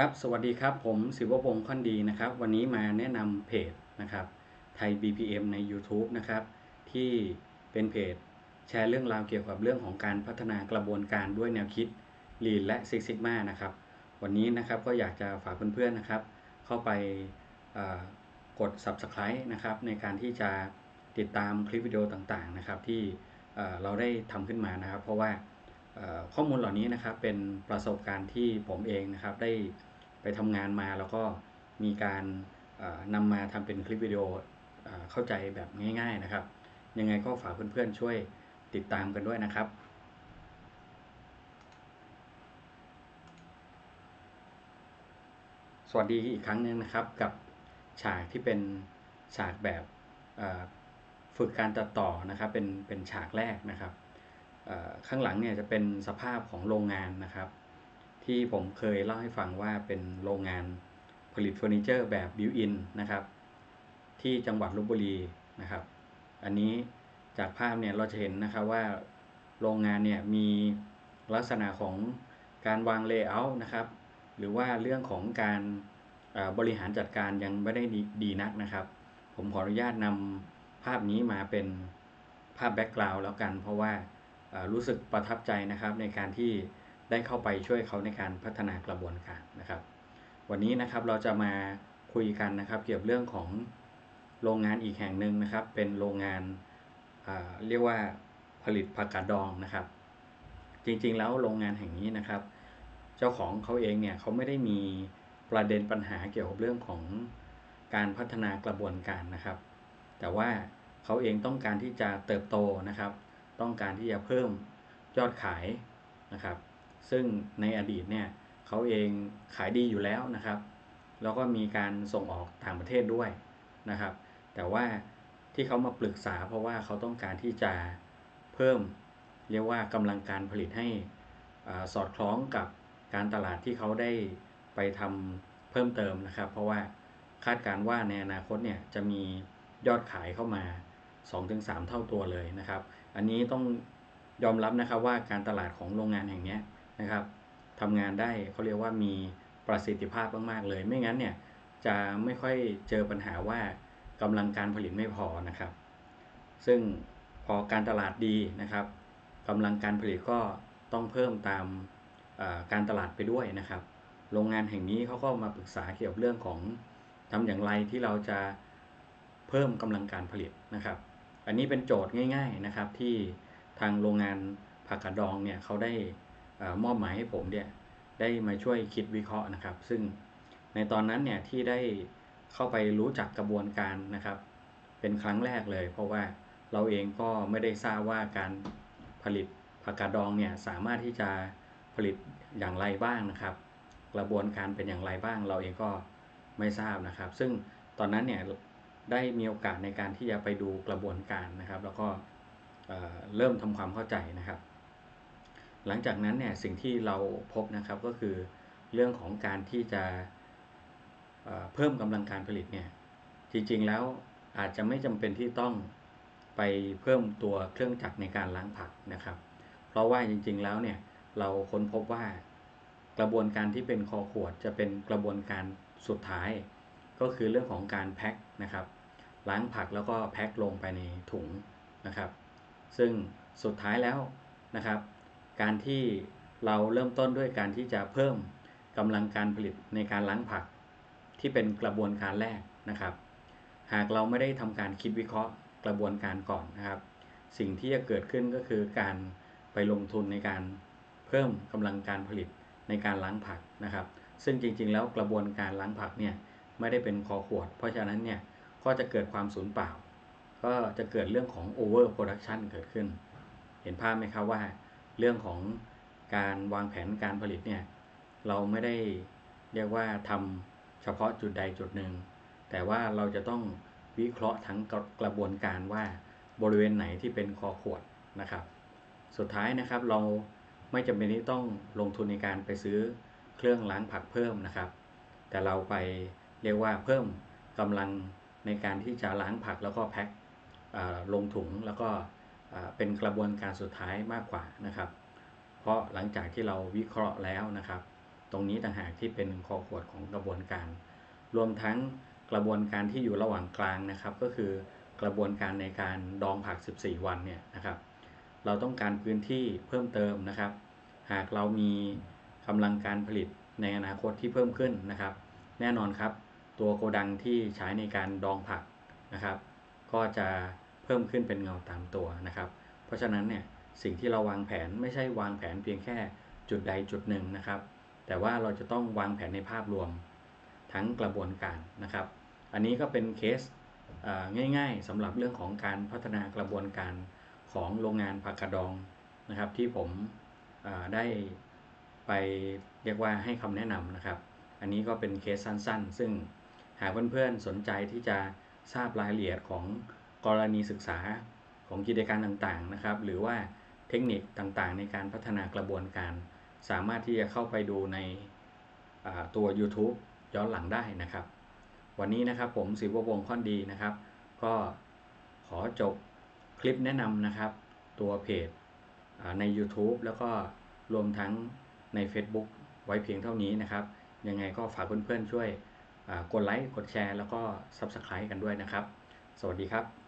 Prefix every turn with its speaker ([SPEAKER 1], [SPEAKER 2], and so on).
[SPEAKER 1] ครับ สวัสดีครับ ผมศิวพงศ์ค่อนดีนะครับ วันนี้มาแนะนำเพจนะครับไทย BPM ใน YouTube นะครับ ที่เป็นเพจแชร์เรื่องราวเกี่ยวกับเรื่องของการพัฒนากระบวนการด้วยแนวคิด Lean และ Six Sigma นะครับ วันนี้นะครับก็อยากจะฝากเพื่อนๆนะครับ เข้าไปกด Subscribe นะครับในการที่จะติดตามคลิปวิดีโอต่างๆนะครับที่เราได้ทำขึ้นมานะครับ เพราะว่า ข้อมูลเหล่านี้นะครับเป็นประสบการณ์ที่ผมเองนะครับได้ไปทำงานมาแล้วก็มีการนำมาทำเป็นคลิปวิดีโอเข้าใจแบบง่าย ๆนะครับ ยังไงก็ฝากเพื่อนๆช่วยติดตามกันด้วยนะครับสวัสดีอีกครั้งหนึ่งนะครับกับฉากที่เป็นฉากแบบฝึกการตัดต่อนะครับเป็นเป็นฉากแรกนะครับ ข้างหลังเนี่ยจะเป็นสภาพของโรงงานนะครับ ที่ผมเคยเล่าให้ฟังว่าเป็นโรงงานผลิตเฟอร์นิเจอร์แบบ built-in นะครับ ที่จังหวัดลบบุรีนะครับ อันนี้จากภาพเนี่ยเราจะเห็นนะครับว่าโรงงานเนี่ยมีลักษณะของการวาง layer นะครับ หรือว่าเรื่องของการบริหารจัดการยังไม่ได้ดีนักนะครับ ผมขออนุญาตนำภาพนี้มาเป็นภาพแบ็กกราวด์แล้วกัน เพราะว่า รู้สึกประทับใจนะครับในการที่ได้เข้าไปช่วยเขาในการพัฒนากระบวนการนะครับ วันนี้นะครับเราจะมาคุยกันนะครับ เกี่ยวกับเรื่องของโรงงานอีกแห่งหนึ่งนะครับ เป็นโรงงานเรียกว่าผลิตผักกาดดองนะครับ จริงๆแล้วโรงงานแห่งนี้นะครับ เจ้าของเขาเองเนี่ยเขาไม่ได้มีประเด็นปัญหาเกี่ยวกับเรื่องของการพัฒนากระบวนการนะครับ แต่ว่าเขาเองต้องการที่จะเติบโตนะครับ ต้องการที่จะเพิ่มยอดขายนะครับ ซึ่งในอดีตเนี่ยเขาเองขายดีอยู่แล้วนะครับ แล้วก็มีการส่งออกต่างประเทศด้วยนะครับ แต่ว่าที่เขามาปรึกษาเพราะว่าเขาต้องการที่จะเพิ่มเรียกว่ากำลังการผลิตให้สอดคล้องกับการตลาดที่เขาได้ไปทำเพิ่มเติมนะครับ เพราะว่าคาดการว่าในอนาคตเนี่ยจะมียอดขายเข้ามา 2-3 เท่าตัวเลยนะครับ อันนี้ต้องยอมรับนะครับว่าการตลาดของโรงงานแห่งนี้นะครับทำงานได้เขาเรียกว่ามีประสิทธิภาพมากๆเลย ไม่งั้นเนี่ยจะไม่ค่อยเจอปัญหาว่ากำลังการผลิตไม่พอนะครับ ซึ่งพอการตลาดดีนะครับกำลังการผลิตก็ต้องเพิ่มตามการตลาดไปด้วยนะครับ โรงงานแห่งนี้เขาก็มาปรึกษาเกี่ยวกับเรื่องของทำอย่างไรที่เราจะเพิ่มกำลังการผลิตนะครับ อันนี้เป็นโจทย์ง่าย ๆนะครับ ที่ทางโรงงานผักกระดองเนี่ยเขาได้มอบหมายให้ผมเนี่ยได้มาช่วยคิดวิเคราะห์นะครับ ซึ่งในตอนนั้นเนี่ยที่ได้เข้าไปรู้จักกระบวนการนะครับ เป็นครั้งแรกเลย เพราะว่าเราเองก็ไม่ได้ทราบว่าการผลิตผักกาดดองเนี่ยสามารถที่จะผลิตอย่างไรบ้างนะครับ กระบวนการเป็นอย่างไรบ้าง เราเองก็ไม่ทราบนะครับ ซึ่งตอนนั้นเนี่ย ได้มีโอกาสในการที่จะไปดูกระบวนการนะครับ แล้วก็เริ่มทำความเข้าใจนะครับ หลังจากนั้นเนี่ยสิ่งที่เราพบนะครับก็คือเรื่องของการที่จะเพิ่มกำลังการผลิตเนี่ยจริงๆแล้วอาจจะไม่จำเป็นที่ต้องไปเพิ่มตัวเครื่องจักรในการล้างผักนะครับ เพราะว่าจริง ๆแล้วเนี่ยเราค้นพบว่ากระบวนการที่เป็นคอขวดจะเป็นกระบวนการสุดท้าย ก็คือเรื่องของการแพ็คนะครับ ล้างผักแล้วก็แพ็คลงไปในถุงนะครับ ซึ่งสุดท้ายแล้วนะครับ การที่เราเริ่มต้นด้วยการที่จะเพิ่มกำลังการผลิตในการล้างผัก ที่เป็นกระบวนการแรกนะครับ หากเราไม่ได้ทำการคิดวิเคราะห์กระบวนการก่อนนะครับ สิ่งที่จะเกิดขึ้นก็คือการไปลงทุนในการเพิ่มกำลังการผลิตในการล้างผักนะครับ ซึ่งจริงๆ แล้วกระบวนการล้างผักเนี่ยไม่ได้เป็นคอขวด เพราะฉะนั้นเนี่ย ก็จะเกิดความสูญเปล่า ก็จะเกิดเรื่องของ over production เกิดขึ้น เห็นภาพไหมครับว่า เรื่องของการวางแผนการผลิตเนี่ยเราไม่ได้เรียกว่าทำเฉพาะจุดใดจุดหนึ่ง แต่ว่าเราจะต้องวิเคราะห์ทั้งกระบวนการว่าบริเวณไหนที่เป็นคอขวดนะครับ สุดท้ายนะครับเราไม่จำเป็นที่ต้องลงทุนในการไปซื้อเครื่องล้างผักเพิ่มนะครับ แต่เราไปเรียกว่าเพิ่มกำลัง ในการที่จะล้างผักแล้วก็แพ็คลงถุงแล้วก็เป็นกระบวนการสุดท้ายมากกว่านะครับ เพราะหลังจากที่เราวิเคราะห์แล้วนะครับ ตรงนี้ต่างหากที่เป็นคอขวดของกระบวนการ รวมทั้งกระบวนการที่อยู่ระหว่างกลางนะครับ ก็คือกระบวนการในการดองผัก 14 วันเนี่ยนะครับ เราต้องการพื้นที่เพิ่มเติมนะครับ หากเรามีกำลังการผลิตในอนาคตที่เพิ่มขึ้นนะครับ แน่นอนครับ ตัวโกดังที่ใช้ในการดองผักนะครับ ก็จะเพิ่มขึ้นเป็นเงาตามตัวนะครับ เพราะฉะนั้นเนี่ยสิ่งที่เราวางแผนไม่ใช่วางแผนเพียงแค่จุดใดจุดหนึ่งนะครับ แต่ว่าเราจะต้องวางแผนในภาพรวมทั้งกระบวนการนะครับ อันนี้ก็เป็นเคสง่ายๆสำหรับเรื่องของการพัฒนากระบวนการของโรงงานผักกระดองนะครับ ที่ผมได้ไปเรียกว่าให้คำแนะนำนะครับ อันนี้ก็เป็นเคสสั้น ๆ ซึ่ง หากเพื่อนๆสนใจที่จะทราบรายละเอียดของกรณีศึกษาของกิจการต่างๆนะครับ หรือว่าเทคนิคต่างๆ ในการพัฒนากระบวนการ สามารถที่จะเข้าไปดูในตัว YouTube ย้อนหลังได้นะครับ วันนี้นะครับผมศิววงศ์ค่อนดีนะครับ ก็ขอจบคลิปแนะนำนะครับ ตัวเพจใน YouTube แล้วก็รวมทั้งใน Facebook ไว้เพียงเท่านี้นะครับ ยังไงก็ฝากเพื่อนๆช่วย กดไลค์กดแชร์แล้วก็ Subscribe กันด้วยนะครับ สวัสดีครับ